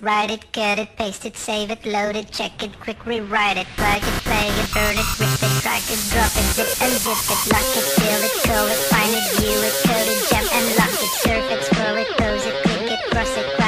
Write it, cut it, paste it, save it, load it, check it, quick rewrite it, plug it, play it, burn it, rip it, drag it, drop it, zip and zip it, lock it, fill it, call it, find it, view it, code it, jump and lock it, surf it, scroll it, pose it, click it, cross it,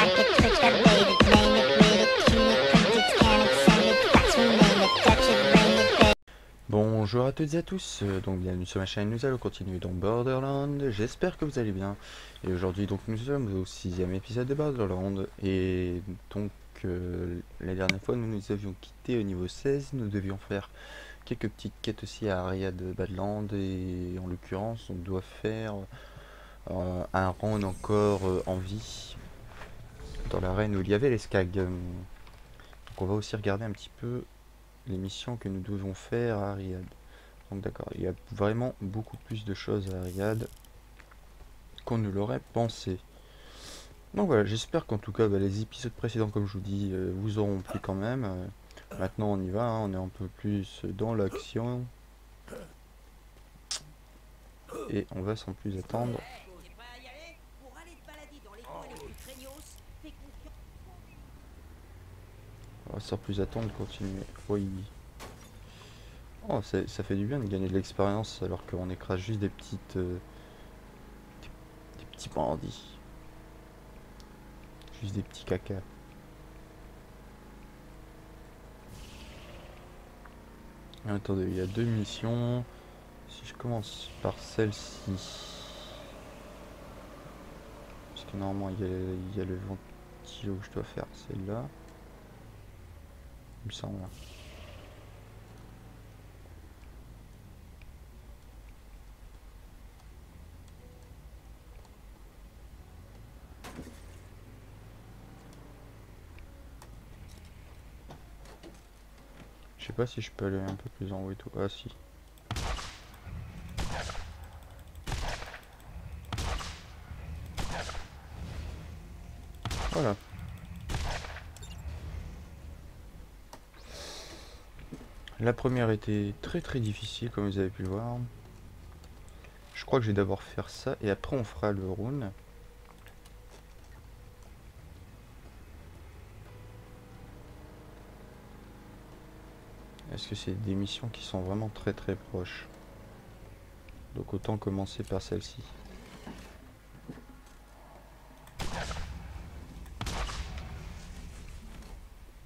Bonjour à toutes et à tous, euh, donc bienvenue sur ma chaîne, nous allons continuer dans Borderland, j'espère que vous allez bien. Et aujourd'hui donc nous sommes au sixième épisode de Borderland, et donc euh, la dernière fois nous nous avions quitté au niveau 16, nous devions faire quelques petites quêtes aussi à Ariad Badland, et en l'occurrence on doit faire euh, un round encore en vie dans l'arène où il y avait les skags. Donc on va aussi regarder un petit peu les missions que nous devons faire à Riyad. Donc d'accord, il y a vraiment beaucoup plus de choses à Riyad qu'on ne l'aurait pensé. Donc voilà, j'espère qu'en tout cas bah, les épisodes précédents, comme je vous dis, euh, vous auront plu quand même. Euh, maintenant on y va, hein, on est un peu plus dans l'action. Et on va sans plus attendre. On va sans plus attendre continuer. Oui. Oh, ça, fait du bien de gagner de l'expérience alors qu'on écrase juste des petites... euh, des, petits bandits. Juste des petits caca. Attendez, il y a deux missions. Si je commence par celle-ci... Parce que normalement il y a, il y a le ventilo que je dois faire, celle-là. Il me semble. Je sais pas si je peux aller un peu plus en haut et tout. Ah si. Voilà. La première était très très difficile comme vous avez pu le voir. Je crois que je vais d'abord faire ça et après on fera le rune. Que c'est des missions qui sont vraiment très très proches Donc autant commencer par celle-ci.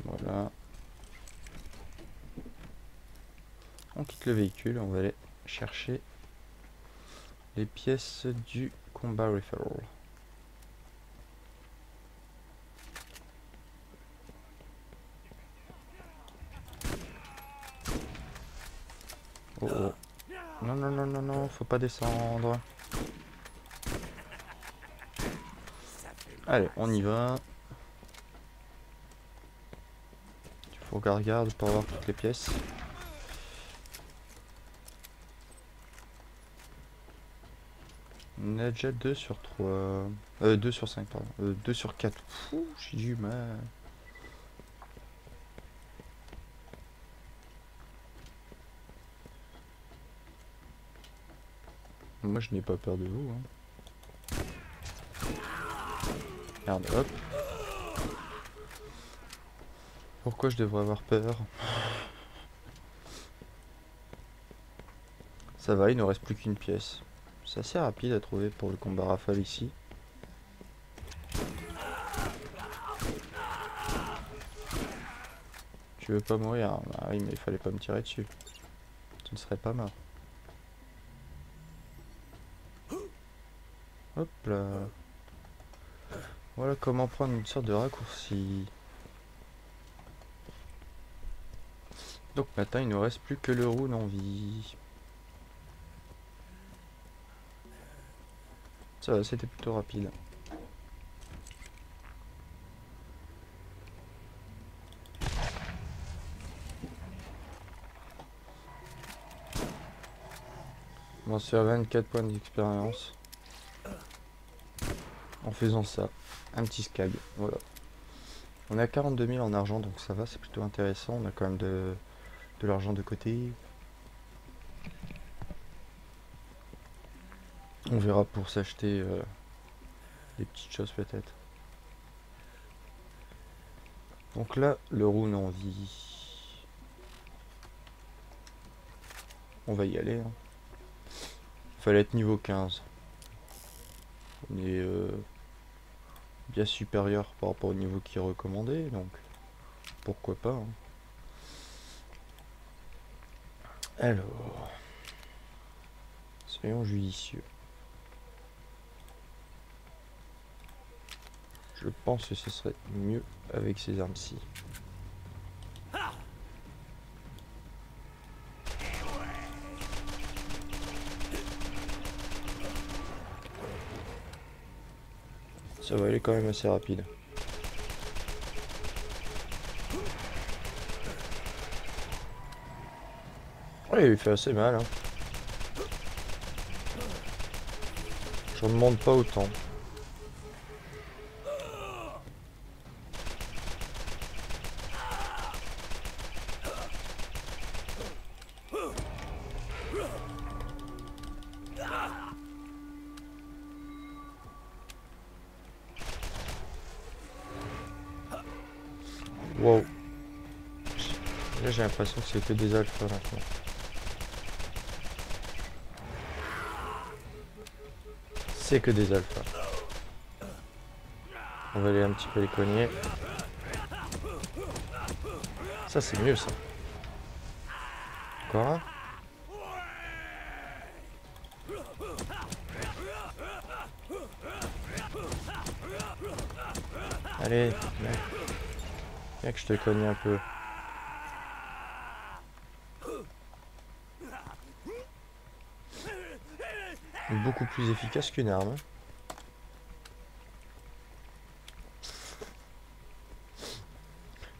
Voilà. On quitte le véhicule, on va aller chercher les pièces du combat rifle. Oh oh. Non, non, non, non, non, faut pas descendre. Allez, on y va. Il faut qu'on regarde pour avoir toutes les pièces. On a déjà 2 sur 3. Euh, 2 sur 5, pardon. Euh, 2 sur 4. Fou, j'ai du mal. Moi, je n'ai pas peur de vous. Hein. Hop. Pourquoi je devrais avoir peur? Ça va, il ne reste plus qu'une pièce. C'est assez rapide à trouver pour le combat rafale ici. Tu veux pas mourir Ah oui, mais il fallait pas me tirer dessus. Tu ne serais pas mort. Hop là. Voilà comment prendre une sorte de raccourci. Donc maintenant il ne reste plus que le roule en vie. Ça c'était plutôt rapide. Bon, c'est à 24 points d'expérience. En faisant ça, un petit scag, voilà. On à 42 000 en argent, donc ça va, c'est plutôt intéressant. On a quand même de, de l'argent de côté. On verra pour s'acheter euh, des petites choses peut-être. Donc là, le round en vie. On va y aller. hein. Fallait être niveau 15. On est euh, bien supérieur par rapport au niveau qui est recommandé, donc pourquoi pas. hein. Alors, soyons judicieux. Je pense que ce serait mieux avec ces armes-ci. Ça va aller quand même assez rapide. Ouais, il lui fait assez mal. Hein. Je ne demande pas autant. J'ai l'impression que c'est que des alphas maintenant. C'est que des alphas. On va aller un petit peu les cogner. Ça c'est mieux ça. Encore un Allez, viens. Viens que je te cogne un peu. Beaucoup plus efficace qu'une arme.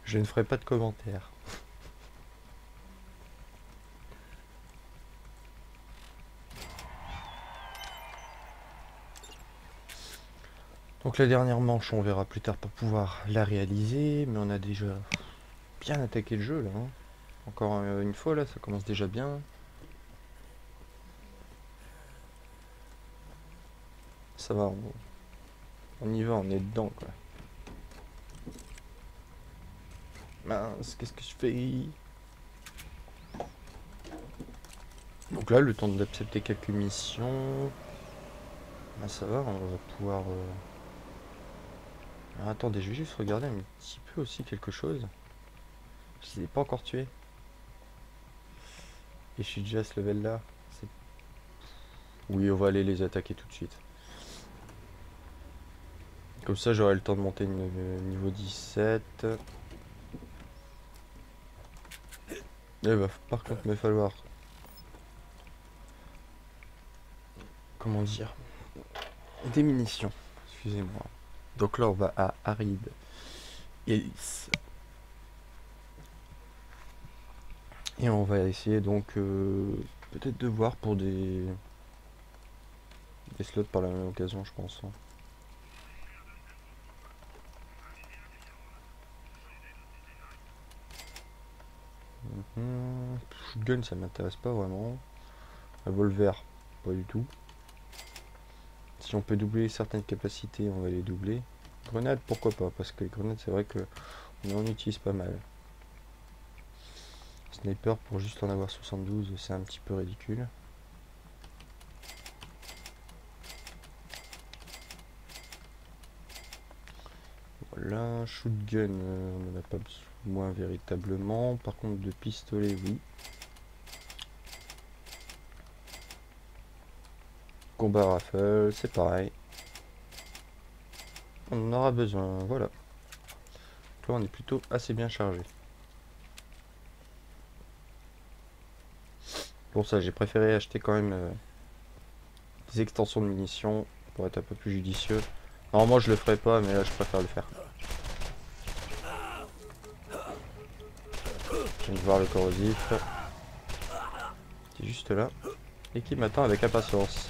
Je ne ferai pas de commentaires. Donc la dernière manche, on verra plus tard pour pouvoir la réaliser, mais on a déjà bien attaqué le jeu là. hein. Encore euh, une fois là, ça commence déjà bien. Ça va, on, y va, on est dedans quoi. Mince, qu'est-ce que je fais? Donc là, le temps d'accepter quelques missions. Ah, ça va, on va pouvoir... euh, alors, attendez, je vais juste regarder un petit peu aussi quelque chose. Je les ai pas encore tués. Et je suis déjà à ce level là. Oui, on va aller les attaquer tout de suite. Comme ça, j'aurai le temps de monter niveau 17. Il va par contre me falloir... Comment dire Des munitions. Excusez-moi. Donc là, on va à Aride. Et on va essayer donc euh, peut-être de voir pour des des slots par la même occasion, je pense. Hein. Mhm. Shotgun, ça m'intéresse pas vraiment. Revolver, pas du tout. Si on peut doubler certaines capacités, on va les doubler. Grenade, pourquoi pas Parce que les grenades, c'est vrai que on en utilise pas mal. Sniper, pour juste en avoir 72, c'est un petit peu ridicule. Voilà, shotgun, euh, on n'en a pas besoin véritablement. Par contre, de pistolet, oui. Combat rifle, c'est pareil. On en aura besoin, voilà. Donc on est plutôt assez bien chargé. Pour ça, j'ai préféré acheter quand même euh, des extensions de munitions pour être un peu plus judicieux. Normalement, je le ferai pas, mais là, je préfère le faire. Je viens de voir le corrosif. Qui est juste là. Et qui m'attend avec impatience.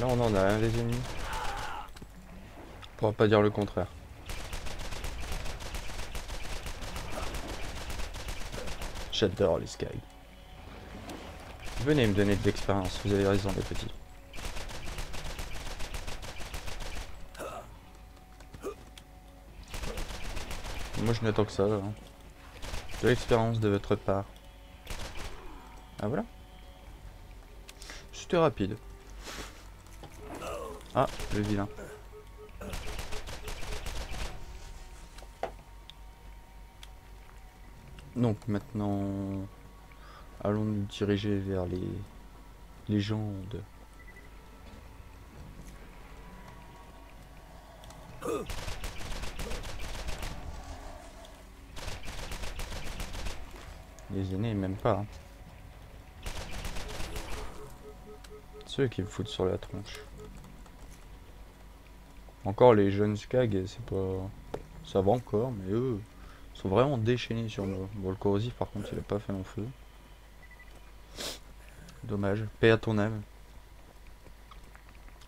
Là, on en a un, les ennemis. On pourra pas dire le contraire. J'adore les Sky. Venez me donner de l'expérience, vous avez raison les petits. Moi je n'attends que ça. hein. De l'expérience de votre part. Ah voilà. C'était rapide. Ah, le vilain. Donc maintenant, allons nous diriger vers les légendes. Les aînés, même pas. hein. Ceux qui me foutent sur la tronche. Encore les jeunes skag, c'est pas... Ça va encore, mais eux sont vraiment déchaînés sur moi. Bon, le corrosif, par contre, il a pas fait long feu. Dommage. Paix à ton âme.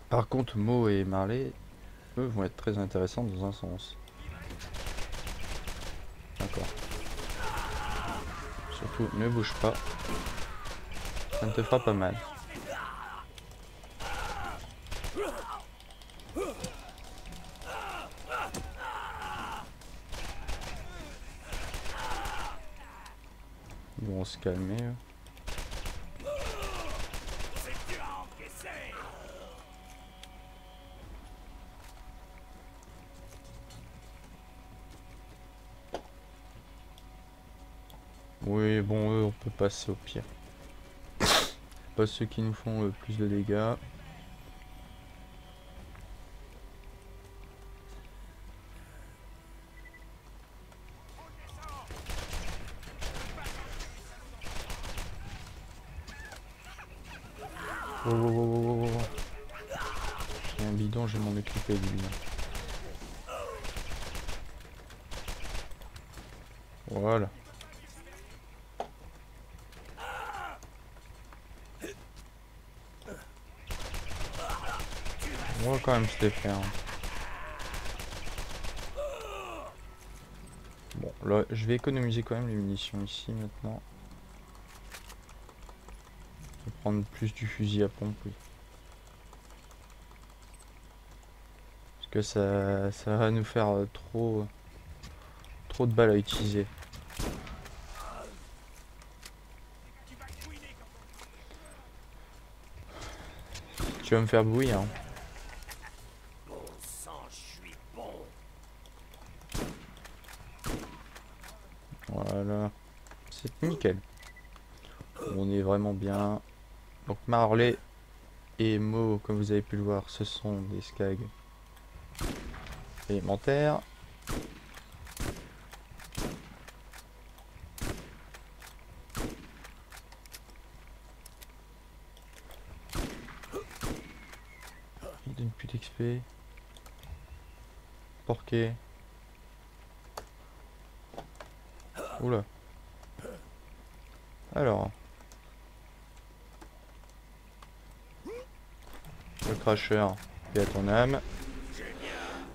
Par contre, Mo et Marley, eux, vont être très intéressants dans un sens. D'accord. Surtout, ne bouge pas. Ça ne te fera pas mal. Ils vont se calmer. eux. Oui, bon, au pire. Pas ceux qui nous font le plus de dégâts. Oh, oh, oh, oh, oh, oh. J'ai un bidon, je vais m'en occuper du bidon. Voilà. Bon, là, je vais économiser quand même les munitions ici maintenant. Je vais prendre plus du fusil à pompe, oui. Parce que ça, ça va nous faire euh, trop, trop de balles à utiliser. Tu vas me faire bouillir. hein. Bon sang, je suis bon. Voilà. C'est nickel. On est vraiment bien. Donc Marley et Mo, comme vous avez pu le voir, ce sont des skags élémentaires. Il donne plus d'XP. Porqué. Oula. Alors. Le crasher, paix à ton âme.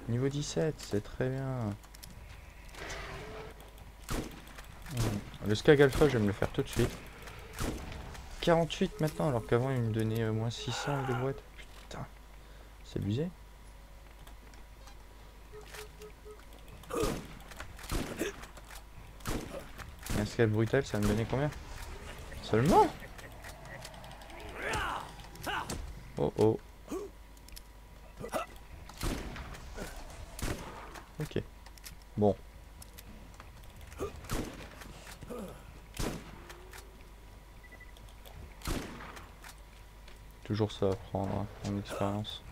Niveau 17, c'est très bien. Hmm. Le Skag Alpha, je vais me le faire tout de suite. 48 maintenant, alors qu'avant il me donnait euh, moins 600 de boîte. Putain, c'est abusé. Un Skag brutal, ça me donner combien? Seulement Oh oh. Ok. Bon. Toujours ça à prendre hein, en expérience.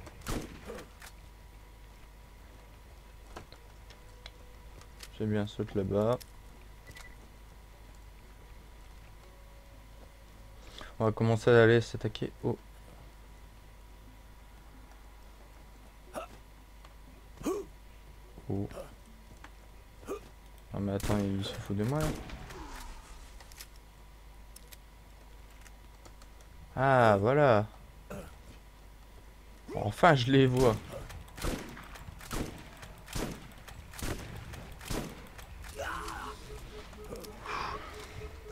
J'ai bien saute là-bas. On va commencer à aller s'attaquer au... Oh. Ah mais attends, il se fout de moi là Ah voilà Enfin je les vois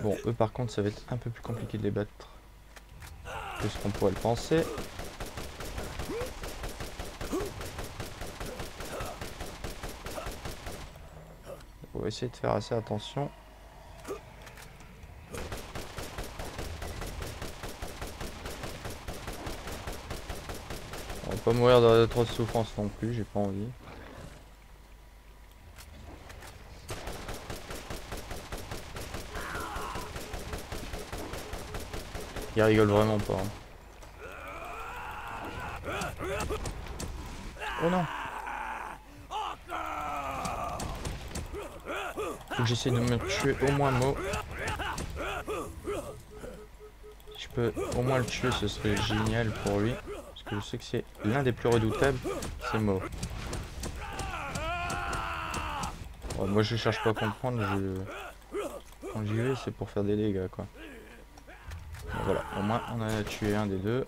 Bon, eux par contre ça va être un peu plus compliqué de les battre. Ce qu'on pourrait le penser. On va essayer de faire assez attention. On va pas mourir de trop de souffrance non plus, j'ai pas envie. Il rigole vraiment pas. hein. Oh non j'essaie de me tuer au moins Mo. Si je peux au moins le tuer, ce serait génial pour lui. Parce que je sais que c'est l'un des plus redoutables, c'est Mo. Ouais, moi je cherche pas à comprendre, je... quand j'y vais c'est pour faire des dégâts quoi. Voilà, au moins on a tué un des deux.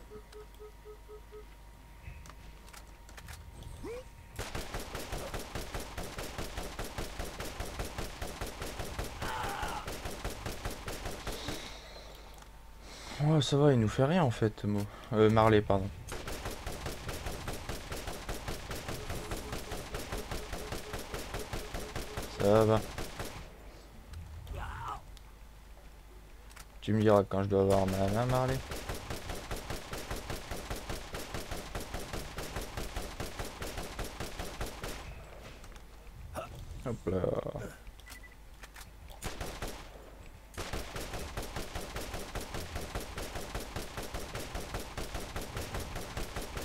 Ouais, ça va, il nous fait rien en fait, Mo. Euh, Marley, pardon. Ça va. Tu me diras quand je dois avoir ma main, Marley. Hop là.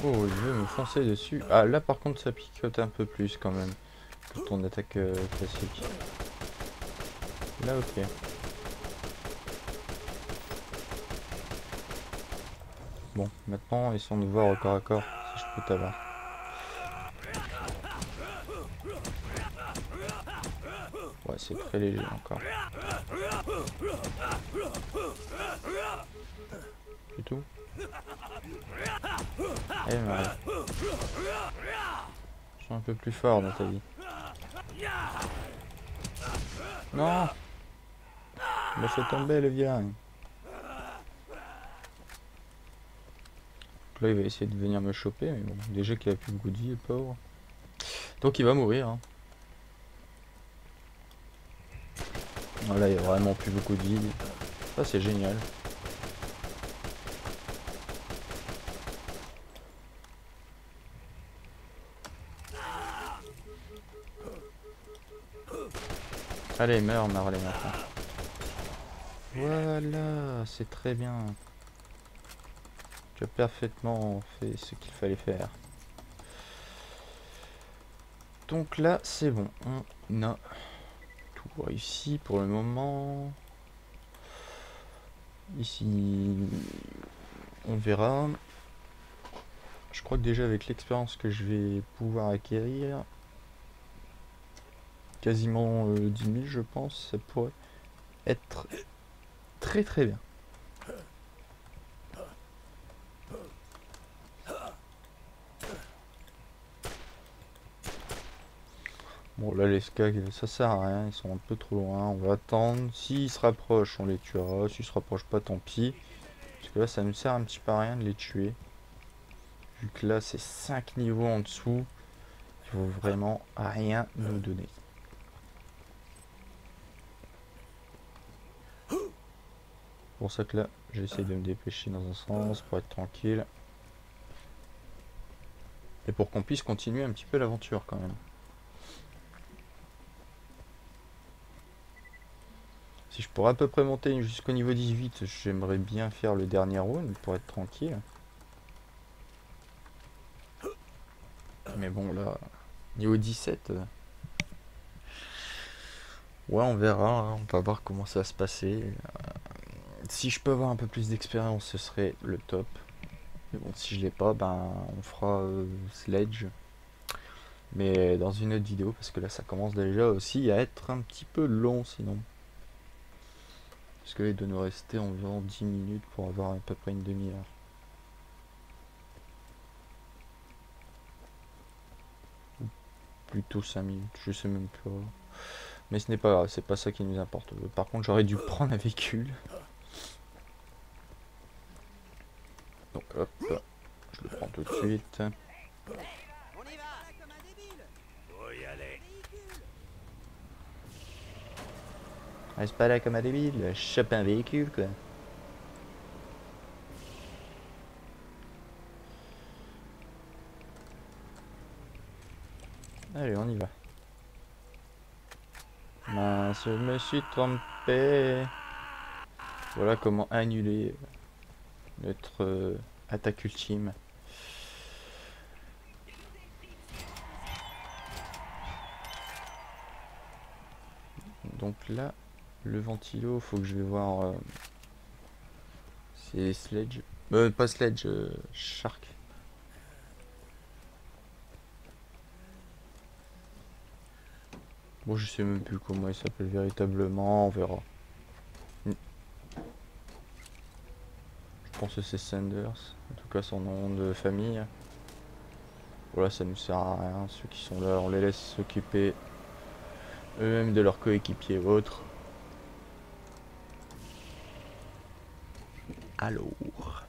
Oh, il veut me foncer dessus. Ah, là par contre, ça picote un peu plus quand même que ton attaque euh, classique. Là, ok. Bon, maintenant, essayons de voir au corps à corps si je peux t'avoir. Ouais, c'est très léger encore. Du tout Eh, Marie. Je suis un peu plus fort dans ta vie. Non Laisse tomber le vient. Là, il va essayer de venir me choper, mais bon, déjà qu'il a plus de le pauvre. Donc, il va mourir. Hein. Voilà, il a vraiment plus beaucoup de vie. Ça, c'est génial. Allez, meurs, Marley, maintenant. Voilà, c'est très bien. Tu as parfaitement fait ce qu'il fallait faire. Donc là, c'est bon. On a tout réussi pour le moment. Ici, on verra. Je crois que déjà avec l'expérience que je vais pouvoir acquérir, quasiment euh, 10 000 je pense, ça pourrait être très très bien. Bon là les skags ça sert à rien, ils sont un peu trop loin, on va attendre. S'ils se rapprochent on les tuera, s'ils se rapprochent pas tant pis. Parce que là ça nous sert un petit peu à rien de les tuer. Vu que là c'est 5 niveaux en dessous, ils vont vraiment rien nous donner. pour ça que là j'essaie de me dépêcher dans un sens pour être tranquille. Et pour qu'on puisse continuer un petit peu l'aventure quand même. Si je pourrais à peu près monter jusqu'au niveau 18, j'aimerais bien faire le dernier round pour être tranquille. Mais bon là, niveau 17... euh, Ouais on verra, hein, on va voir comment ça va se passer. Euh, si je peux avoir un peu plus d'expérience, ce serait le top. Mais bon, si je l'ai pas, ben on fera euh, Sledge. Mais dans une autre vidéo, parce que là ça commence déjà aussi à être un petit peu long sinon. Parce que là il doit nous rester environ 10 minutes pour avoir à peu près une demi-heure. Plutôt 5 minutes, je sais même pas. Mais ce n'est pas grave, c'est pas ça qui nous importe. Par contre j'aurais dû prendre un véhicule. Hop, je le prends tout de suite. On y va Comme un débile Faut y aller. Reste pas là comme un débile, chope un véhicule quoi? Allez, on y va. Mince, je me suis trompé. Voilà comment annuler notre euh, attaque ultime. Donc là, le ventilo, faut que je vais voir. euh, c'est Sledge. Euh, pas Sledge, euh, Shark. Bon, je sais même plus comment il s'appelle véritablement, on verra. Hmm. Je pense que c'est Sanders, en tout cas son nom de famille. Voilà, ça nous sert à rien, ceux qui sont là, on les laisse s'occuper eux-mêmes de leurs coéquipiers autres. Alors.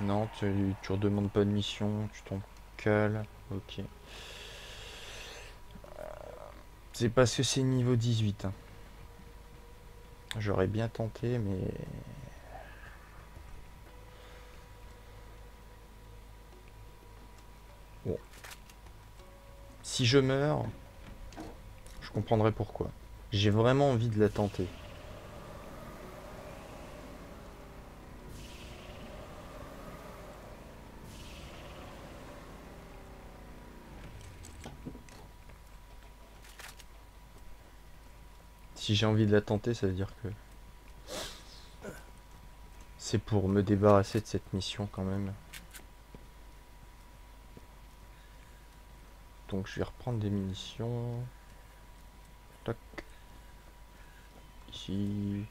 Non, tu, tu redemandes pas de mission, tu t'en cales. Ok. Euh, C'est parce que c'est niveau 18. hein. J'aurais bien tenté, mais... Bon. Si je meurs, je comprendrai pourquoi. J'ai vraiment envie de la tenter. Si j'ai envie de la tenter, ça veut dire que c'est pour me débarrasser de cette mission quand même. Donc je vais reprendre des munitions. Ce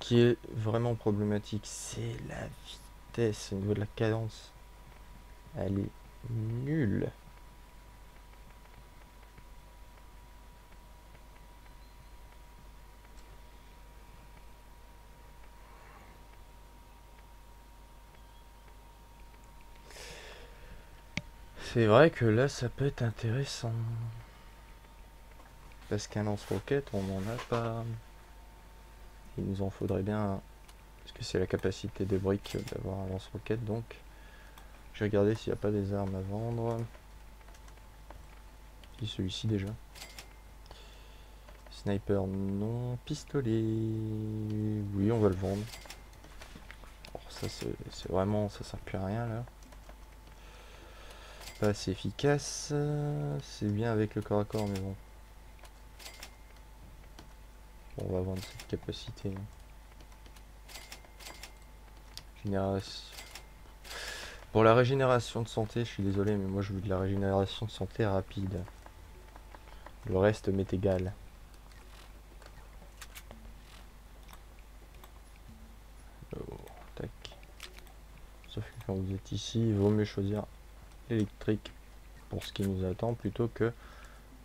qui est vraiment problématique, c'est la vitesse au niveau de la cadence. Elle est nulle. C'est vrai que là, ça peut être intéressant. Parce qu'un lance-roquette, on n'en a pas. Il nous en faudrait bien. Parce que c'est la capacité des briques d'avoir un lance-roquette, donc. Je vais regarder s'il n'y a pas des armes à vendre. Si, celui-ci déjà? Sniper, non. Pistolet. Oui, on va le vendre. Alors, ça, c'est vraiment. Ça sert plus à rien là pas efficace. C'est bien avec le corps à corps, mais bon. On va vendre cette capacité. hein. Génération. Pour la régénération de santé, je suis désolé, mais moi je veux de la régénération de santé rapide. Le reste m'est égal. Oh, tac. Sauf que quand vous êtes ici, il vaut mieux choisir électrique pour ce qui nous attend plutôt que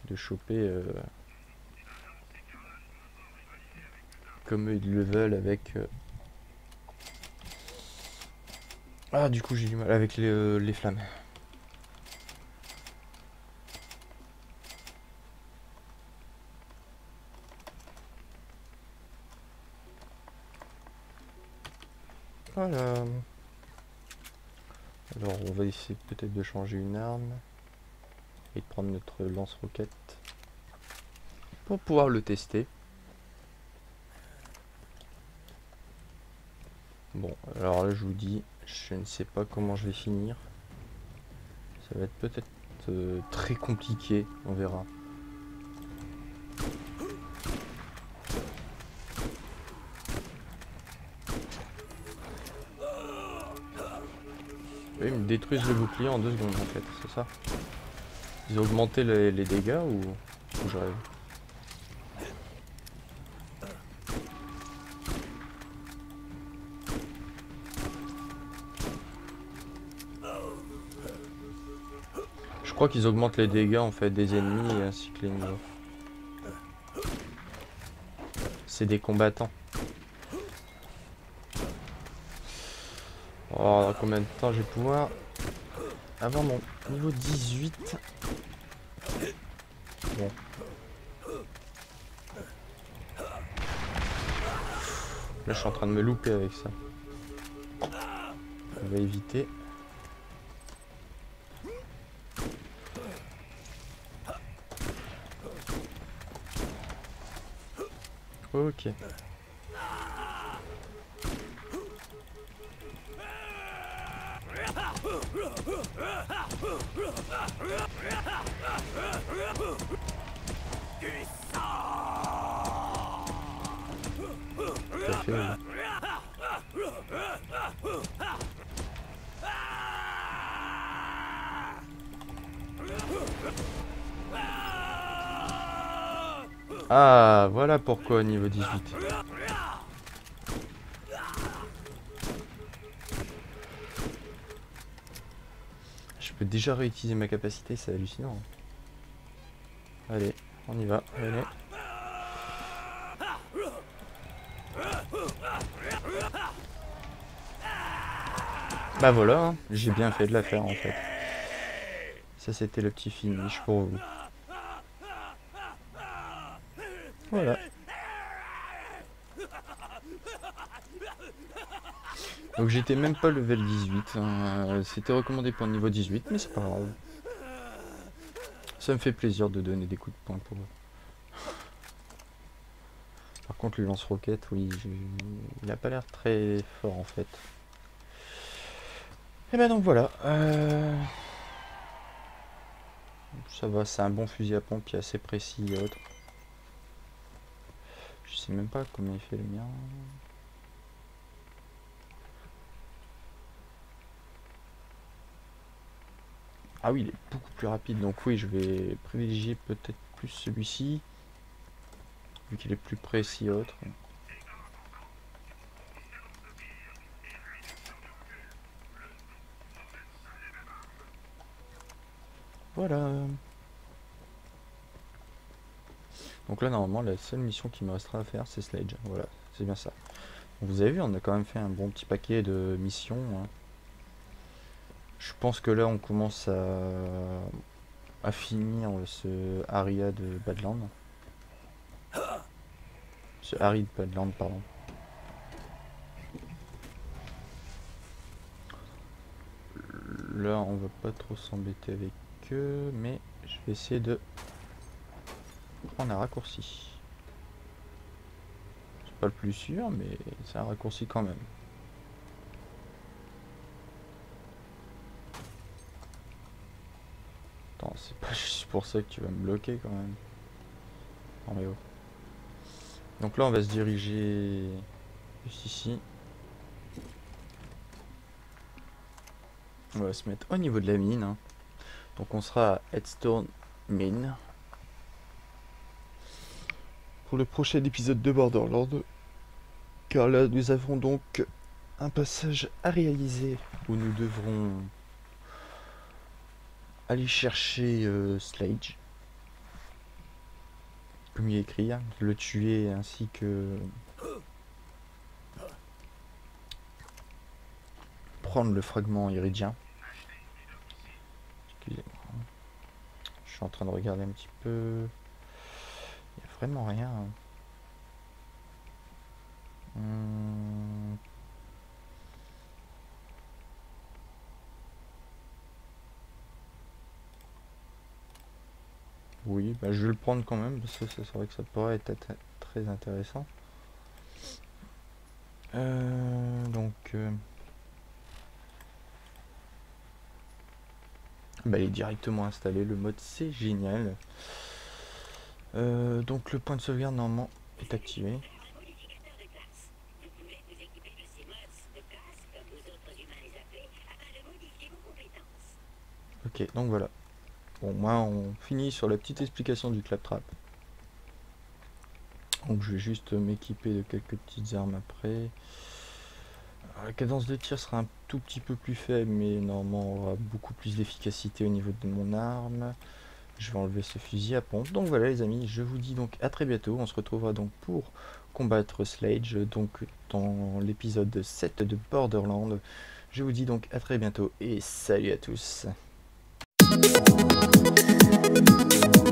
de choper euh, comme ils le veulent avec euh, ah du coup j'ai du mal avec les, euh, les flammes. Voilà alors on va essayer peut-être de changer une arme et de prendre notre lance-roquette pour pouvoir le tester. Bon, alors là je vous dis, je ne sais pas comment je vais finir. Ça va être peut-être euh, très compliqué, on verra. Oui, ils me détruisent le bouclier en deux secondes en fait, c'est ça Ils ont augmenté les, les dégâts ou, ou je Je crois qu'ils augmentent les dégâts en fait des ennemis ainsi que les niveaux. C'est des combattants. Oh, combien de temps je vais pouvoir avoir mon niveau 18 Bon. Là, je suis en train de me louper avec ça. On va éviter. Ok. Ah, voilà pourquoi niveau 18. Je peux déjà réutiliser ma capacité, c'est hallucinant. Allez, on y va, allez. Bah voilà, hein, j'ai bien fait de la faire en fait. Ça c'était le petit finish pour vous. Voilà. Donc j'étais même pas level 18. hein, C'était recommandé pour le niveau 18, mais c'est pas grave. Ça me fait plaisir de donner des coups de poing pour eux. Par contre le lance-roquette, oui, il a pas l'air très fort en fait. Et ben donc voilà. euh, Ça va, c'est un bon fusil à pompe qui est assez précis et autres. Je sais même pas combien il fait le mien. Ah oui, il est beaucoup plus rapide, donc oui, je vais privilégier peut-être plus celui-ci, vu qu'il est plus précis et autres. Voilà. Donc là, normalement, la seule mission qui me restera à faire, c'est Sledge. Voilà, c'est bien ça. Vous avez vu, on a quand même fait un bon petit paquet de missions. hein. Je pense que là, on commence à, finir ce Aria de Badland. Ce Harry de Badland, pardon. Là, on va pas trop s'embêter avec eux, mais je vais essayer de prendre un raccourci. C'est pas le plus sûr, mais c'est un raccourci quand même. Attends, c'est pas juste pour ça que tu vas me bloquer quand même. Non mais oh. Donc là on va se diriger juste ici. On va se mettre au niveau de la mine. hein. Donc on sera à Headstone Mine. Pour le prochain épisode de Borderland. Car là nous avons donc un passage à réaliser où nous devrons aller chercher euh, Slage. Comme il est écrit, hein, le tuer ainsi que prendre le fragment iridien. Excusez-moi. Je suis en train de regarder un petit peu. Il n'y a vraiment rien. hein. Oui, bah, je vais le prendre quand même parce que c'est vrai que ça pourrait être être très intéressant. Euh, donc, euh, bah, il est directement installé. Le mode c'est génial. Euh, donc le point de sauvegarde normalement est activé. Ok, donc voilà. Bon, moi, on finit sur la petite explication du claptrap. Donc, je vais juste m'équiper de quelques petites armes après. La cadence de tir sera un tout petit peu plus faible, mais normalement on aura beaucoup plus d'efficacité au niveau de mon arme. Je vais enlever ce fusil à pompe. Donc voilà les amis, je vous dis donc à très bientôt. On se retrouvera donc pour combattre Slage, donc dans l'épisode 7 de Borderland. Je vous dis donc à très bientôt et salut à tous. Thank you.